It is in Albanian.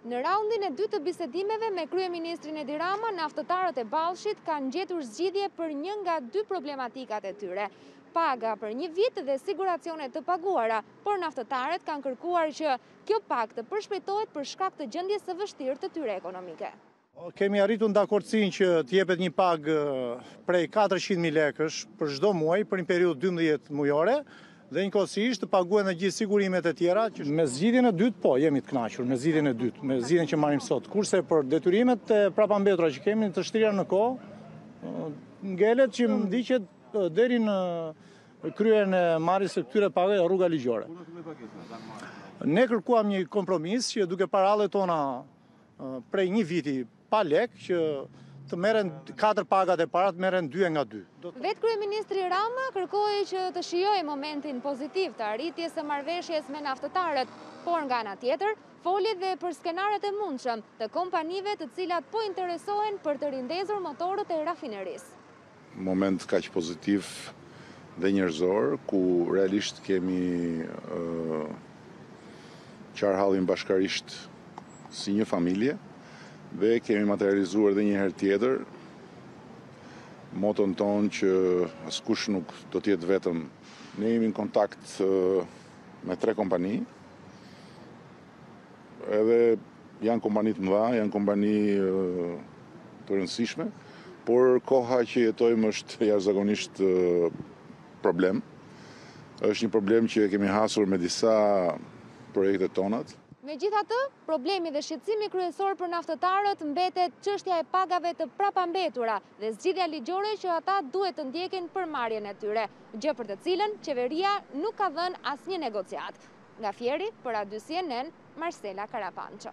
Në raundin e dytë të bisedimeve me kryeministrin Edi Rama, naftëtarët e Ballshit kanë gjetur zgjidhje për një nga dy problematikat e tyre, paga për një vit dhe siguracione të paguara, por naftëtarët kanë kërkuar që kjo pagë të përshpejtohet për shkak të gjendjes së vështirë të tyre ekonomike. Kemi arritur në dakordësinë që të jepet një pagë prej 400 mijë lekësh për çdo muaj për një periudhë 12 mujore dhe njëkohësisht të paguhen dhe gjithë sigurimet e tjera. Me zgjidhjen e dytë po, jemi të kënaqur me zgjidhjen e dytë, me zgjidhjen që marrim sot. Kurse për detyrimet e prapambetura që kemi të shtrira në kohë, ngelet që të ndiqet deri në kryen e marrjes së këtyre pagave rruga ligjore. Ne kërkuam një kompromis që duke parë hallet tona Prej një viti pa lek që të merren katër pagat e para, të merren dy e nga dy. Vetë Kryeministri Rama kërkoi që të shijojë momentin pozitiv të arritjes së marrëveshjes me naftëtarët, por nga ana tjetër, foli dhe për skenarët e mundshëm të kompanive të cilat po interesohen për të rindezur motorët e rafinerisë. Moment kaq pozitiv dhe njerëzor, ku realisht kemi qarë hallin bashkarisht si një familje dhe kemi materializuar dhe një herë tjetër moton tonë që askush nuk do të jetë vetëm. Ne jemi në kontakt me tre kompani. Edhe janë kompani të mëdha, janë kompani të rëndësishme, por koha që jetojmë është jashtëzakonisht problem. Është një problem që e kemi hasur me disa projekte tonat. Megjithatë, problemi dhe shqetësimi kryesor për naftëtarët mbetet çështja e pagave të prapambetura, dhe zgjidhja ligjore që ata duhet të ndjekin për marrjen e tyre, gjë për të cilën qeveria nuk ka dhënë asnjë negociatë. Nga Fieri, për A2 CNN, Marsela Karapanço.